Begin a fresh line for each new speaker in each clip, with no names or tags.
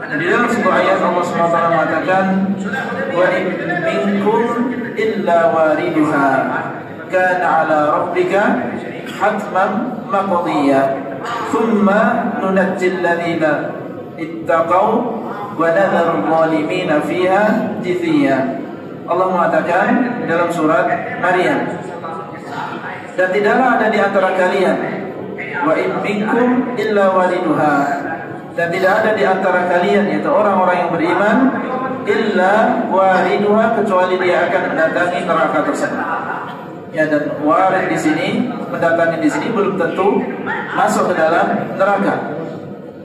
Di dalam sebuah ayat Allah SWT mengatakan wa in minkum illa wariduha kana ala rabbika hatman maqdiya thumma nunajjil ladina ittaqaw wa nadharu zalimina fiha jithiya. Allah mengatakan dalam surat Maryam dan tidaklah ada di antara kalian wa in minkum illa waliduha dan tidak ada di antara kalian yaitu orang-orang yang beriman illa waliduha kecuali dia akan mendatangi neraka tersebut. Ya dan warid di sini mendatangi di sini belum tentu masuk ke dalam neraka.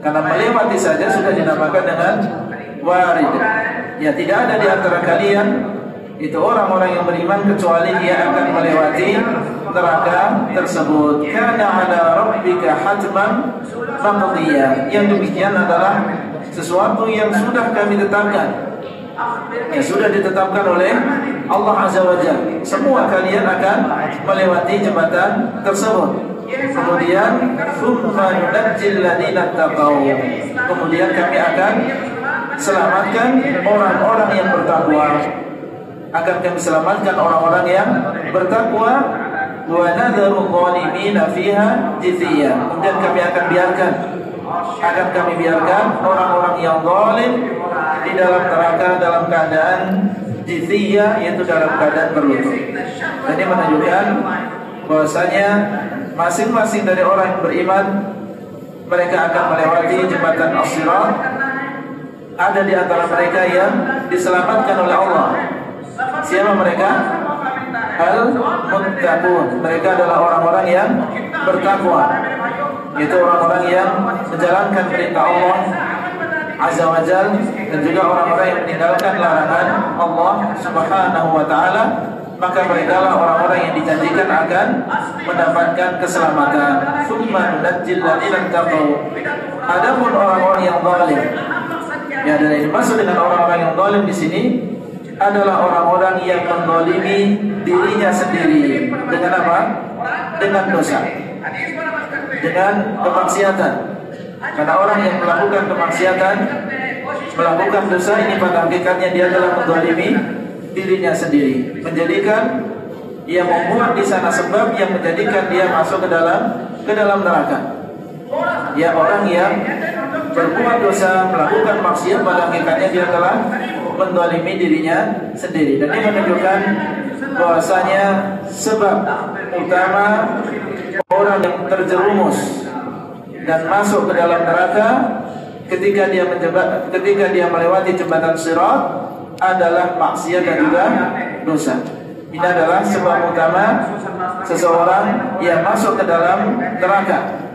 Karena melewati saja sudah dinamakan dengan warid ya tidak ada di antara kalian itu orang-orang yang beriman kecuali dia akan melewati neraka tersebut karena ada rabbika hatman maqdiya yang demikian adalah sesuatu yang sudah kami tetapkan yang sudah ditetapkan oleh Allah Azza wa Jalla. Semua kalian akan melewati jembatan tersebut. Kemudian thumma nunajjil ladina taqaw. Kemudian kami akan selamatkan orang-orang yang bertakwa. Akan kami selamatkan orang-orang yang bertakwa wa nadharu zalimina fiha jithiya. Kemudian kami akan biarkan akan kami biarkan orang-orang yang zalim di dalam neraka dalam keadaan jithiyah yaitu dalam keadaan berlutut. Ini menunjukkan bahwasanya masing-masing dari orang yang beriman mereka akan melewati jembatan as-sirat ada di antara mereka yang diselamatkan oleh Allah. Siapa mereka? Al-Muttaqun. Mereka adalah orang-orang yang bertakwa. Itu orang-orang yang menjalankan perintah Allah Azza wa Jal dan juga orang-orang yang meninggalkan larangan Allah Subhanahu wa taala maka mereka lah orang-orang yang dijanjikan akan mendapatkan keselamatan. Tsumma nunajjil ladzina taqaw. Adapun orang-orang yang zalim ya dan ini masuk dengan orang-orang yang zalim di sini adalah orang-orang yang menzalimi dirinya sendiri dengan apa? Dengan dosa. Dengan kemaksiatan. Karena orang yang melakukan kemaksiatan, melakukan dosa ini pada hakikatnya dia telah menzalimi dirinya sendiri, menjadikan ia membuat di sana sebab yang menjadikan dia masuk ke dalam ke dalam neraka. Ya orang yang berbuat dosa, melakukan maksiat pada hakikatnya dia telah mendolimi dirinya sendiri. Dan ini menunjukkan bahwasanya sebab utama orang yang terjerumus dan masuk ke dalam neraka ketika dia menjembat, ketika dia melewati jembatan sirat adalah maksiat dan juga dosa. Ini adalah sebab utama seseorang yang masuk ke dalam neraka.